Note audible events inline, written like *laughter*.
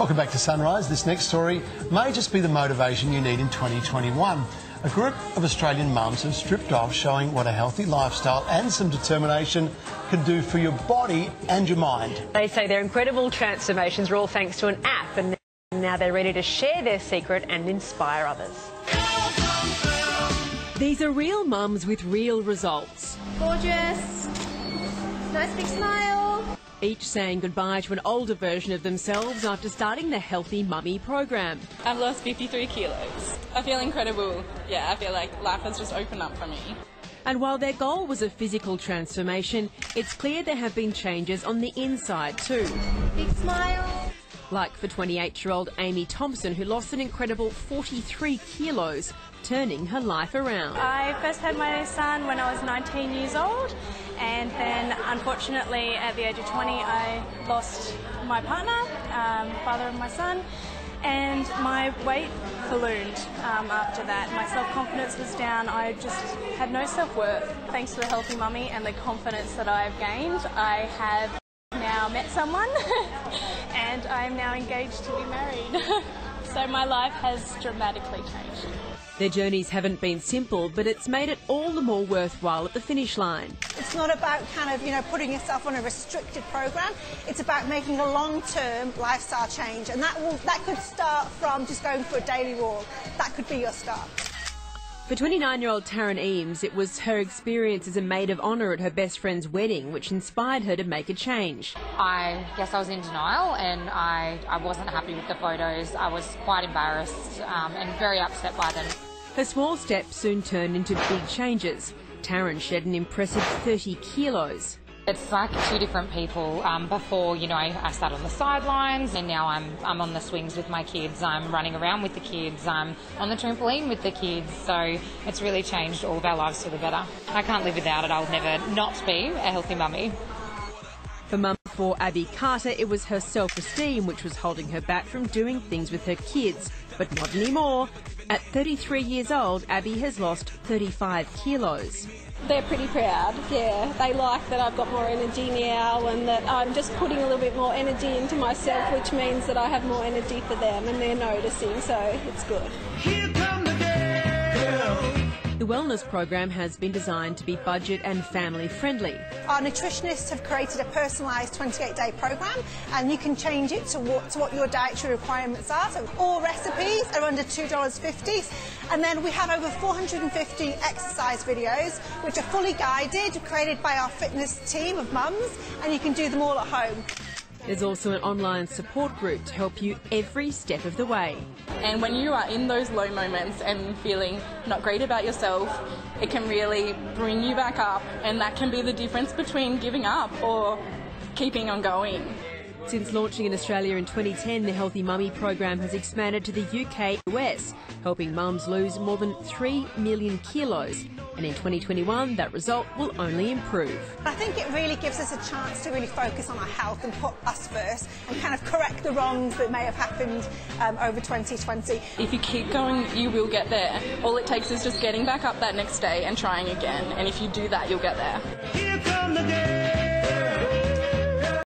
Welcome back to Sunrise. This next story may just be the motivation you need in 2021. A group of Australian mums have stripped off, showing what a healthy lifestyle and some determination can do for your body and your mind. They say their incredible transformations are all thanks to an app, and now they're ready to share their secret and inspire others. These are real mums with real results. Gorgeous. Nice big smile. Each saying goodbye to an older version of themselves after starting the Healthy Mummy program. I've lost 53 kilos. I feel incredible. Yeah, I feel like life has just opened up for me. And while their goal was a physical transformation, it's clear there have been changes on the inside too. Big smile. Like for 28 year old Amy Thompson, who lost an incredible 43 kilos, turning her life around. I first had my son when I was 19 years old, and then unfortunately at the age of 20, I lost my partner, um, father of my son. And my weight ballooned um, after that. My self confidence was down. I just had no self worth. Thanks to the Healthy Mummy and the confidence that I've gained, I have now met someone *laughs* and I am now engaged to be married. *laughs* so my life has dramatically changed. Their journeys haven't been simple, but it's made it all the more worthwhile at the finish line. It's not about kind of, you know, putting yourself on a restricted program. It's about making a long-term lifestyle change, and that will that could start from just going for a daily walk. That could be your start. For 29 year old Taryn Eames, it was her experience as a maid of honour at her best friend's wedding which inspired her to make a change. I guess I was in denial and I, I wasn't happy with the photos. I was quite embarrassed um, and very upset by them. Her small steps soon turned into big changes. Taryn shed an impressive 30 kilos. It's like two different people. Um, before, you know, I, sat on the sidelines, and now I'm I'm on the swings with my kids. I'm running around with the kids. I'm on the trampoline with the kids. So it's really changed all of our lives for the better. I can't live without it. I'll never not be a healthy mummy. For mum for Abby Carter, it was her self-esteem which was holding her back from doing things with her kids, but not anymore. At 33 years old, Abby has lost 35 kilos. They're pretty proud, yeah. They like that I've got more energy now and that I'm just putting a little bit more energy into myself, which means that I have more energy for them and they're noticing, so it's good. The wellness program has been designed to be budget and family friendly. Our nutritionists have created a personalised 28 day program and you can change it to what, to what your dietary requirements are. So all recipes are under $2.50 and then we have over 450 exercise videos which are fully guided, created by our fitness team of mums and you can do them all at home. There's also an online support group to help you every step of the way. And when you are in those low moments and feeling not great about yourself, it can really bring you back up, and that can be the difference between giving up or keeping on going. Since launching in Australia in 2010, the Healthy Mummy program has expanded to the UK US, helping mums lose more than 3 million kilos. And in 2021, that result will only improve. I think it really gives us a chance to really focus on our health and put us first and kind of correct the wrongs that may have happened um, over 2020. If you keep going, you will get there. All it takes is just getting back up that next day and trying again. And if you do that, you'll get there.